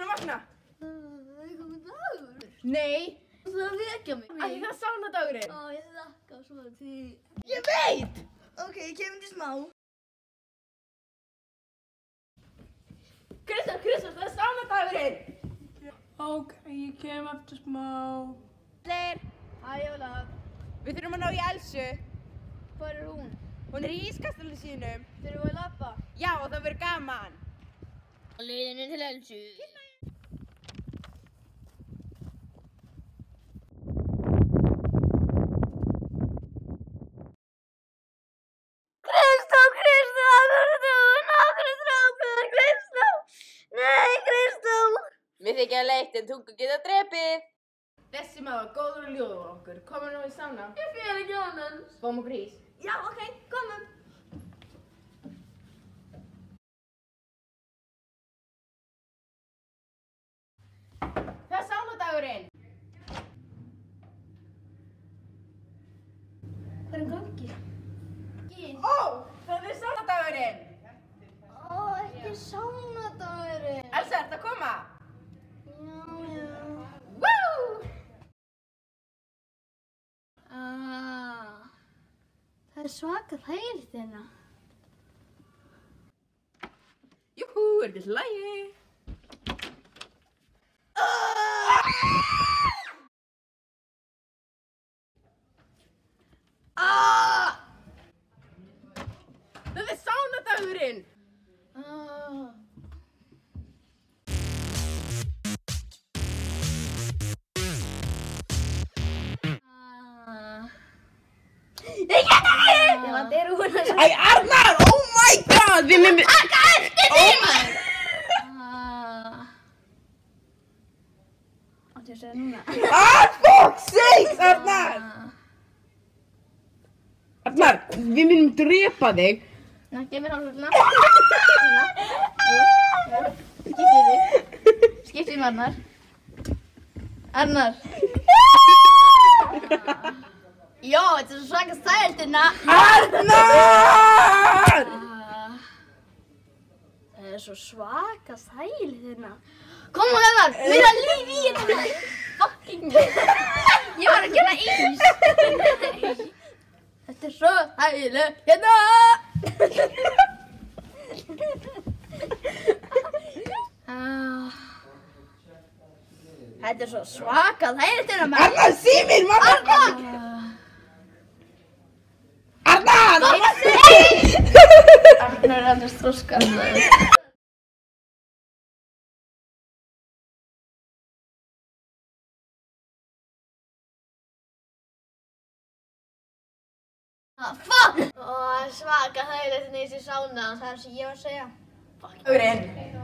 vakna, vakna. Það er komið dagur. Nei, Það er vekja mig. að því það er sánadagurinn. Ó, ég þakka svo því. Ég veit! Ok, kemur til smá. Kristján, Kristján, það er sánadagurinn. Ok, ég kem eftir smá. Þeir, Hæ, Jóla. við þurfum að ná í Elsu. Hvað er hún? Hún er í ískastalinn sínum. Þurfum við að lappa? Já, og það verður gaman. Leiðinu til Elsu. Mér þykja leitt en tungu geta drepið. Þessi maður, góður og ljóður okkur. Komum nú í sána. Ég fyrir ekki honum. Bóm okkur ís. Já, ok, komum. Það er sánadagurinn. Hvað er gangi? Ó, það er sánadagurinn. Ó, ekki sánadagurinn. Elsa, ert að koma? Já, já. Woo! Ah, það er svaka þægilegt hérna. Júhú, er þetta slægi? Ah! Það er sánadagurinn. Það er hún að Æ, Arnar, oh my god, við myndum... Akka eftir því maður! Áttu að segja núna? Ah, fuck sakes, Arnar! Arnar, við myndum drepa þig. Ná, gef mér hálfurna. Skiptið þig. Skiptið með Arnar. Arnar. Jó, þetta er svo svaka stæltina. Arnar! Það er svo svaka stæltina. Kom á Arnar, við erum líf í þetta. Fucking. Ég var að gera ís. Þetta er svo þægileg hérna! Ah. Þetta er svo svaka þægilegt hérna maður. Arnar, síminn, mamma! Arnar! Arnar er alveg stróskað. Ah, fuck! Ó, svaka hérna í þessi sána. Það er sem ég var að segja. Dagurinn. Oh.